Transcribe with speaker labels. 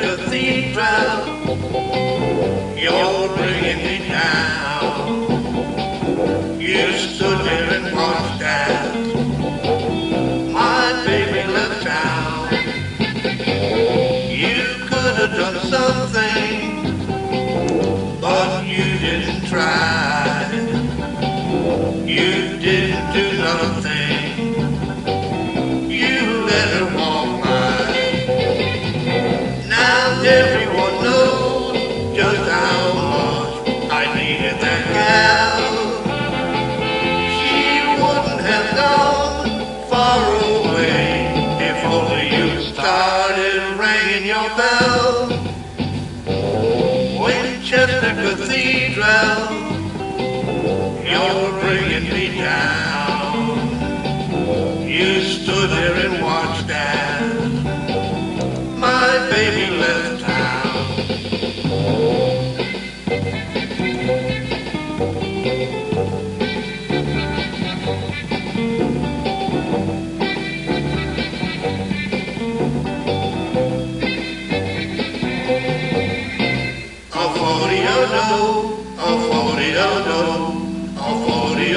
Speaker 1: cathedral. You're bringing me down. You stood there and watched as my baby left town. You could have done something, but you didn't try. You didn't do nothing. Ringing bell. Winchester Cathedral, you're bringing me down. You stood there and watched as my baby left town. No, a forty